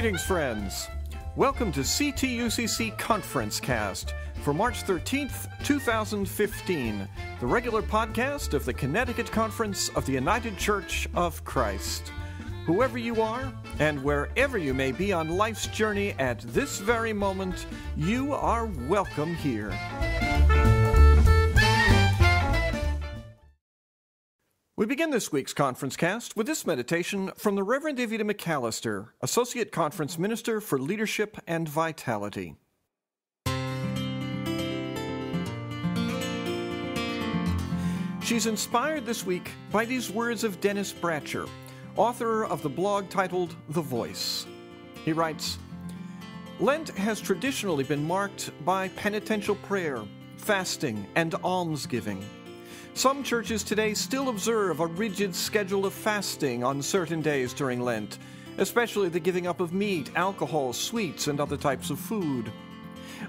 Greetings, friends. Welcome to CTUCC Conference Cast for March 13th, 2015, the regular podcast of the Connecticut Conference of the United Church of Christ. Whoever you are, and wherever you may be on life's journey at this very moment, you are welcome here. We begin this week's conference cast with this meditation from the Reverend Da Vita McCallister, Associate Conference Minister for Leadership and Vitality. She's inspired this week by these words of Dennis Bratcher, author of the blog titled The Voice. He writes Lent has traditionally been marked by penitential prayer, fasting, and almsgiving. Some churches today still observe a rigid schedule of fasting on certain days during Lent, especially the giving up of meat, alcohol, sweets, and other types of food.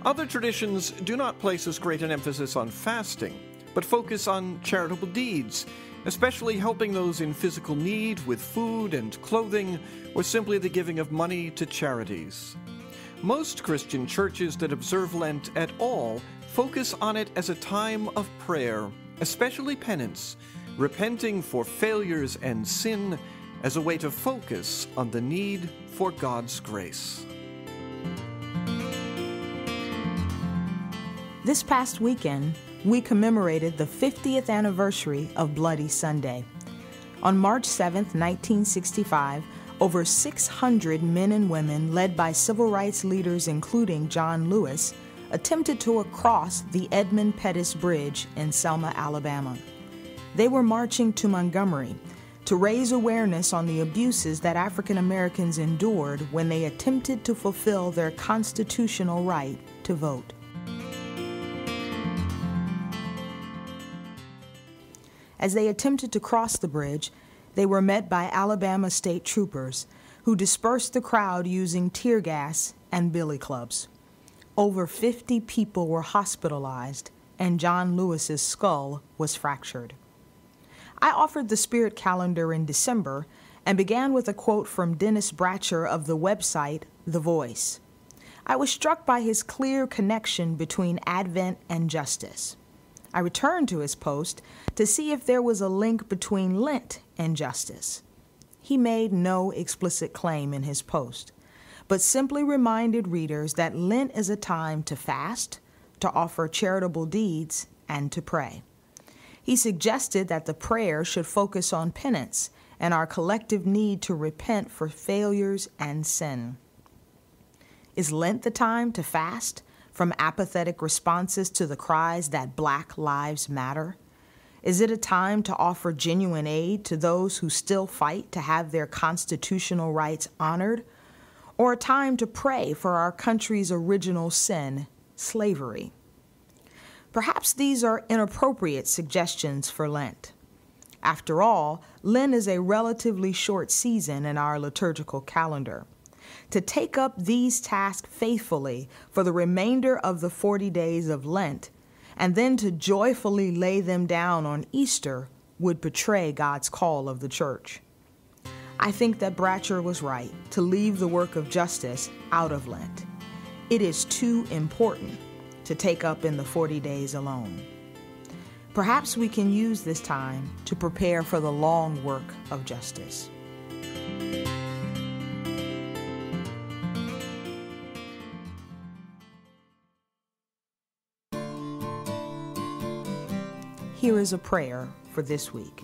Other traditions do not place as great an emphasis on fasting, but focus on charitable deeds, especially helping those in physical need with food and clothing, or simply the giving of money to charities. Most Christian churches that observe Lent at all focus on it as a time of prayer especially penance, repenting for failures and sin as a way to focus on the need for God's grace. This past weekend, we commemorated the 50th anniversary of Bloody Sunday. On March 7, 1965, over 600 men and women, led by civil rights leaders including John Lewis, attempted to cross the Edmund Pettus Bridge in Selma, Alabama. They were marching to Montgomery to raise awareness on the abuses that African Americans endured when they attempted to fulfill their constitutional right to vote. As they attempted to cross the bridge, they were met by Alabama state troopers who dispersed the crowd using tear gas and billy clubs. Over 50 people were hospitalized, and John Lewis's skull was fractured. I offered the Spirit calendar in December and began with a quote from Dennis Bratcher of the website The Voice. I was struck by his clear connection between Advent and justice. I returned to his post to see if there was a link between Lent and justice. He made no explicit claim in his post but simply reminded readers that Lent is a time to fast, to offer charitable deeds, and to pray. He suggested that the prayer should focus on penance and our collective need to repent for failures and sin. Is Lent the time to fast from apathetic responses to the cries that Black Lives Matter? Is it a time to offer genuine aid to those who still fight to have their constitutional rights honored or a time to pray for our country's original sin, slavery. Perhaps these are inappropriate suggestions for Lent. After all, Lent is a relatively short season in our liturgical calendar. To take up these tasks faithfully for the remainder of the 40 days of Lent, and then to joyfully lay them down on Easter, would betray God's call of the church. I think that Bratcher was right to leave the work of justice out of Lent. It is too important to take up in the 40 days alone. Perhaps we can use this time to prepare for the long work of justice. Here is a prayer for this week.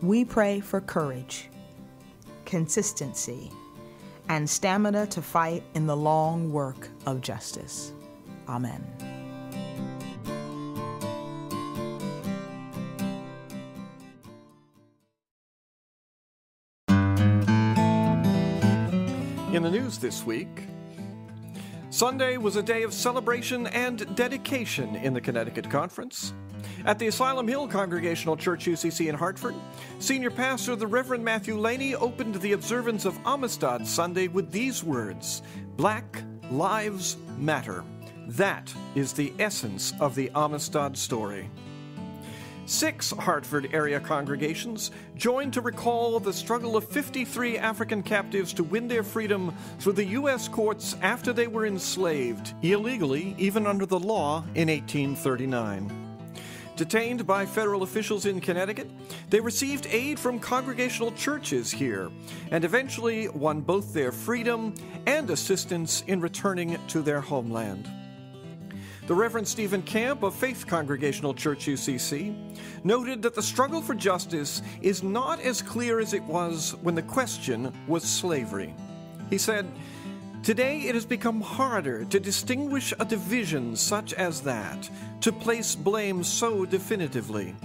We pray for courage consistency, and stamina to fight in the long work of justice. Amen. In the news this week, Sunday was a day of celebration and dedication in the Connecticut Conference. At the Asylum Hill Congregational Church UCC in Hartford, Senior Pastor the Reverend Matthew Laney opened the observance of Amistad Sunday with these words Black Lives Matter. That is the essence of the Amistad story. Six Hartford area congregations joined to recall the struggle of 53 African captives to win their freedom through the U.S. courts after they were enslaved, illegally, even under the law, in 1839. Detained by federal officials in Connecticut, they received aid from congregational churches here and eventually won both their freedom and assistance in returning to their homeland. The Reverend Stephen Camp of Faith Congregational Church UCC noted that the struggle for justice is not as clear as it was when the question was slavery. He said, Today it has become harder to distinguish a division such as that, to place blame so definitively.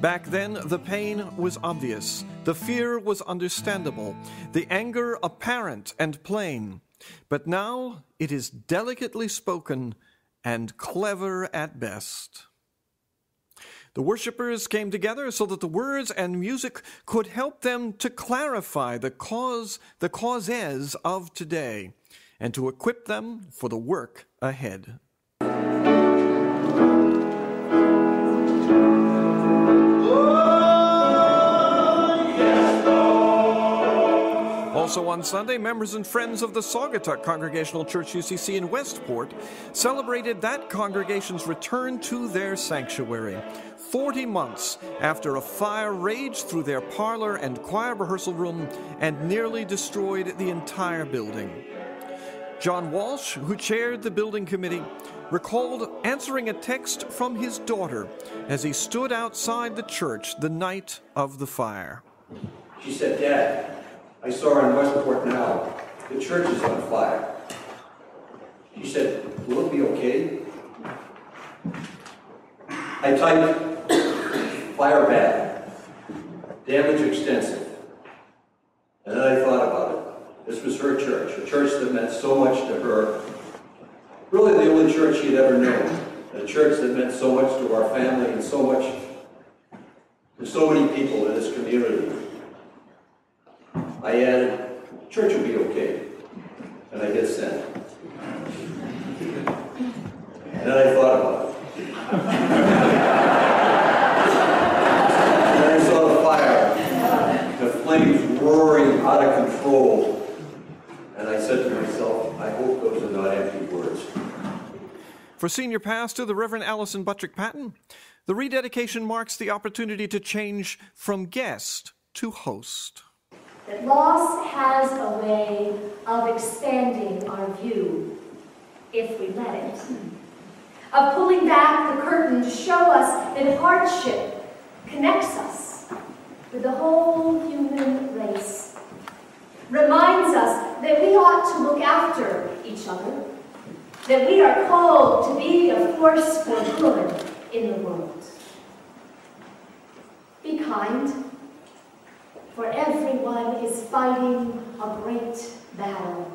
Back then, the pain was obvious, the fear was understandable, the anger apparent and plain. But now it is delicately spoken and clever at best. The worshippers came together so that the words and music could help them to clarify the cause, the causes of today, and to equip them for the work ahead. Also on Sunday, members and friends of the Saugatuck Congregational Church UCC in Westport celebrated that congregation's return to their sanctuary. 40 months after a fire raged through their parlor and choir rehearsal room and nearly destroyed the entire building. John Walsh, who chaired the building committee, recalled answering a text from his daughter as he stood outside the church the night of the fire. She said, Dad, I saw in Westport now. The church is on fire. She said, will it be okay? I typed, fire bad, damage extensive. And then I thought about it. This was her church, a church that meant so much to her. Really the only church she'd ever known. A church that meant so much to our family and so much to so many people in this community. I added, church will be okay. And I get send. And then I thought about it. and then I saw the fire, the flames roaring out of control. And I said to myself, I hope those are not empty words. For Senior Pastor, the Reverend Allison Buttrick Patton, the rededication marks the opportunity to change from guest to host. That loss has a way of expanding our view if we let it, of pulling back the curtain to show us that hardship connects us with the whole human race, reminds us that we ought to look after each other, that we are called to be a force for good in the world. Be kind for everyone is fighting a great battle,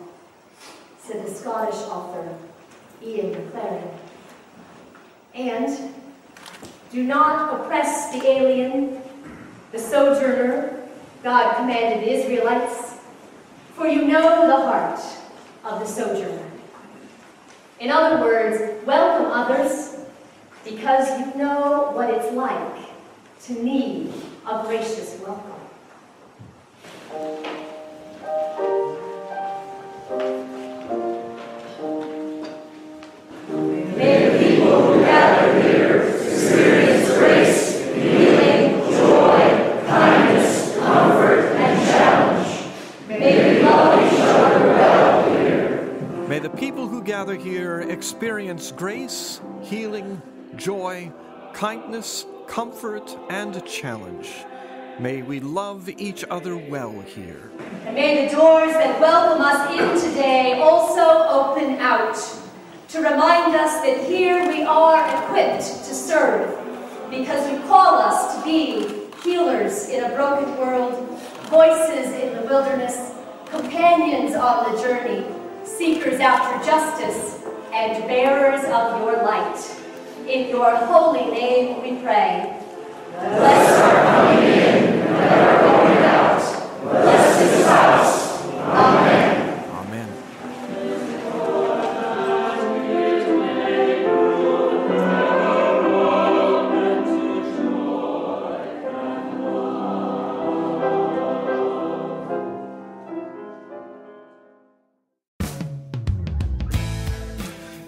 said the Scottish author Ian Maclaren. And do not oppress the alien, the sojourner, God commanded the Israelites, for you know the heart of the sojourner. In other words, welcome others because you know what it's like to need a gracious welcome. Experience grace, healing, joy, kindness, comfort, and challenge. May we love each other well here. And may the doors that welcome us in today also open out to remind us that here we are equipped to serve because you call us to be healers in a broken world, voices in the wilderness, companions on the journey, seekers after justice, and bearers of your light. In your holy name we pray. Bless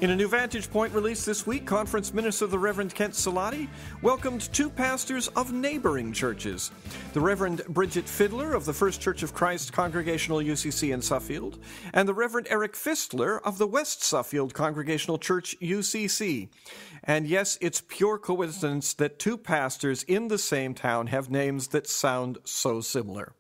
In a new Vantage Point release this week, conference minister the Reverend Kent Siladi welcomed two pastors of neighboring churches the Reverend Bridget Fiddler of the First Church of Christ Congregational UCC in Suffield, and the Reverend Eric Fistler of the West Suffield Congregational Church UCC. And yes, it's pure coincidence that two pastors in the same town have names that sound so similar.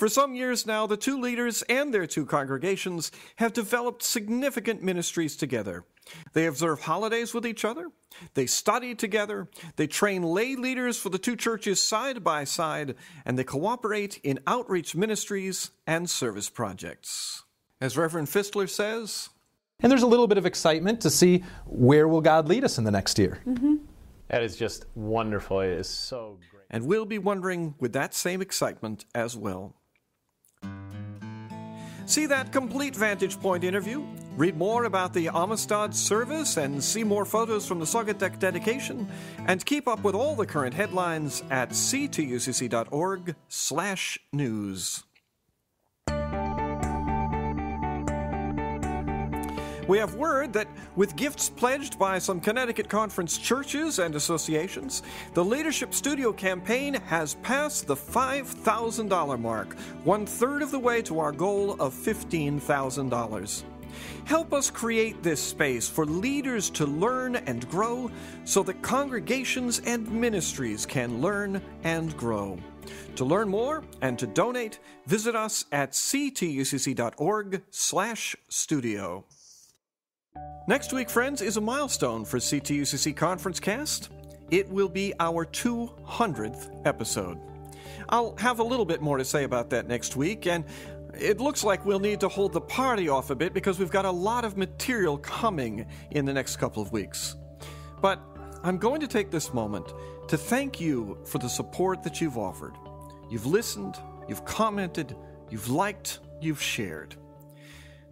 For some years now, the two leaders and their two congregations have developed significant ministries together. They observe holidays with each other, they study together, they train lay leaders for the two churches side by side, and they cooperate in outreach ministries and service projects. As Reverend Fistler says, and there's a little bit of excitement to see where will God lead us in the next year. Mm-hmm. That is just wonderful. It is so great. And we'll be wondering with that same excitement as well. See that complete Vantage Point interview? Read more about the Amistad service and see more photos from the Saugatuck dedication, and keep up with all the current headlines at ctucc.org/news. We have word that with gifts pledged by some Connecticut Conference churches and associations, the Leadership Studio campaign has passed the $5,000 mark, one third of the way to our goal of $15,000. Help us create this space for leaders to learn and grow so that congregations and ministries can learn and grow. To learn more and to donate, visit us at ctucc.org/studio. Next week, friends, is a milestone for CTUCC Conference Cast. It will be our 200th episode. I'll have a little bit more to say about that next week, and it looks like we'll need to hold the party off a bit because we've got a lot of material coming in the next couple of weeks. But I'm going to take this moment to thank you for the support that you've offered. You've listened, you've commented, you've liked, you've shared.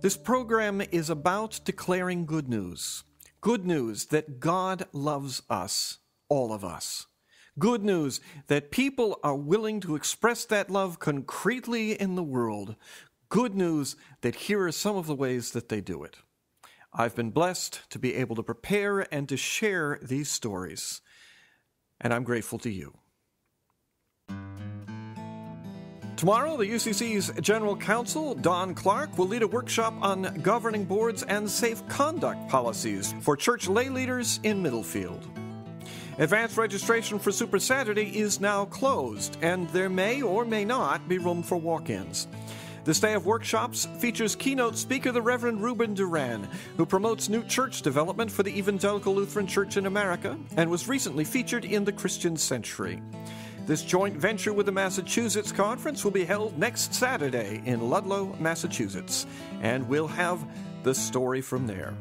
This program is about declaring good news. Good news that God loves us, all of us. Good news that people are willing to express that love concretely in the world. Good news that here are some of the ways that they do it. I've been blessed to be able to prepare and to share these stories, and I'm grateful to you. Tomorrow, the UCC's General Counsel, Don Clark, will lead a workshop on governing boards and safe conduct policies for church lay leaders in Middlefield. Advanced registration for Super Saturday is now closed, and there may or may not be room for walk ins. This day of workshops features keynote speaker the Reverend Ruben Duran, who promotes new church development for the Evangelical Lutheran Church in America and was recently featured in the Christian Century. This joint venture with the Massachusetts Conference will be held next Saturday in Ludlow, Massachusetts, and we'll have the story from there.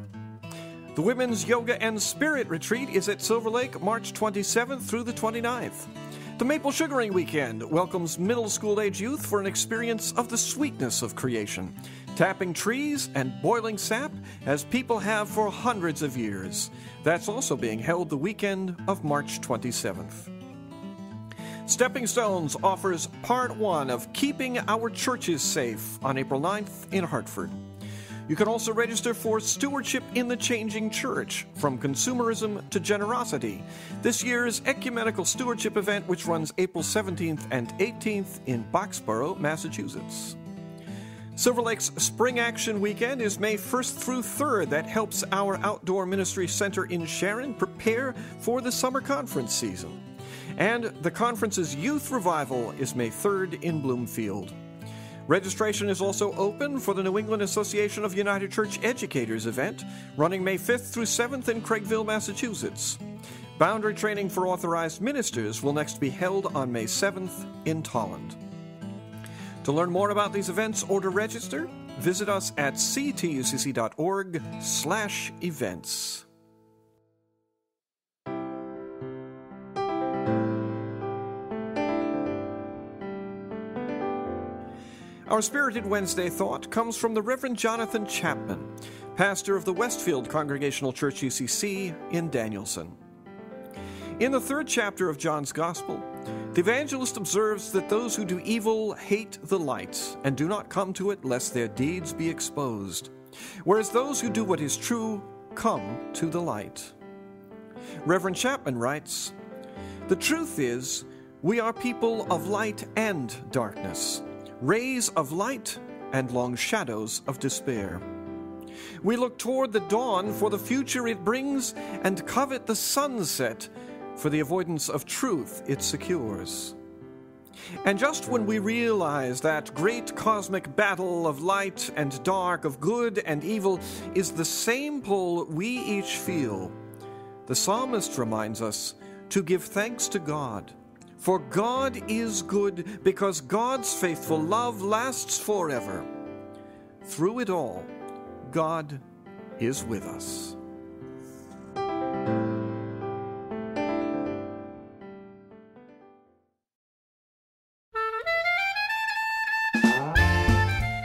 The Women's Yoga and Spirit Retreat is at Silver Lake March 27th through the 29th. The Maple Sugaring Weekend welcomes middle school age youth for an experience of the sweetness of creation, tapping trees and boiling sap as people have for hundreds of years. That's also being held the weekend of March 27th. Stepping Stones offers part one of Keeping Our Churches Safe on April 9th in Hartford. You can also register for Stewardship in the Changing Church From Consumerism to Generosity, this year's ecumenical stewardship event, which runs April 17th and 18th in Boxborough, Massachusetts. Silver Lake's Spring Action Weekend is May 1st through 3rd. That helps our Outdoor Ministry Center in Sharon prepare for the summer conference season. And the conference's youth revival is May 3rd in Bloomfield. Registration is also open for the New England Association of United Church Educators event, running May 5th through 7th in Craigville, Massachusetts. Boundary training for authorized ministers will next be held on May 7th in Tolland. To learn more about these events or to register, visit us at ctucc.org/events. Our Spirited Wednesday thought comes from the Reverend Jonathan Chapman, pastor of the Westfield Congregational Church UCC in Danielson. In the third chapter of John's Gospel, the evangelist observes that those who do evil hate the light and do not come to it lest their deeds be exposed, whereas those who do what is true come to the light. Reverend Chapman writes The truth is, we are people of light and darkness, rays of light and long shadows of despair. We look toward the dawn for the future it brings and covet the sunset for the avoidance of truth it secures. And just when we realize that great cosmic battle of light and dark, of good and evil, is the same pull we each feel, the psalmist reminds us to give thanks to God. For God is good because God's faithful love lasts forever. Through it all, God is with us.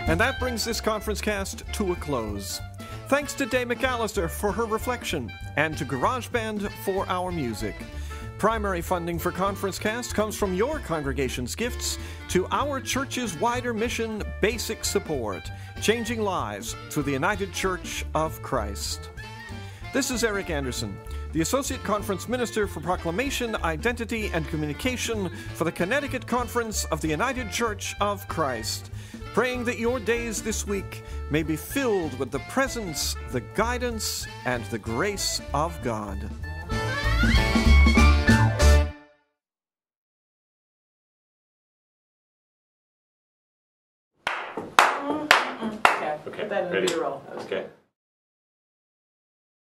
And that brings this conference cast to a close. Thanks to Day McCallister for her reflection and to GarageBand for our music. Primary funding for Conference Cast comes from your congregation's gifts to our church's wider mission, basic support, changing lives through the United Church of Christ. This is Eric Anderson, the Associate Conference Minister for Proclamation, Identity, and Communication for the Connecticut Conference of the United Church of Christ praying that your days this week may be filled with the presence, the guidance, and the grace of God. That in the ready? B-roll. Okay.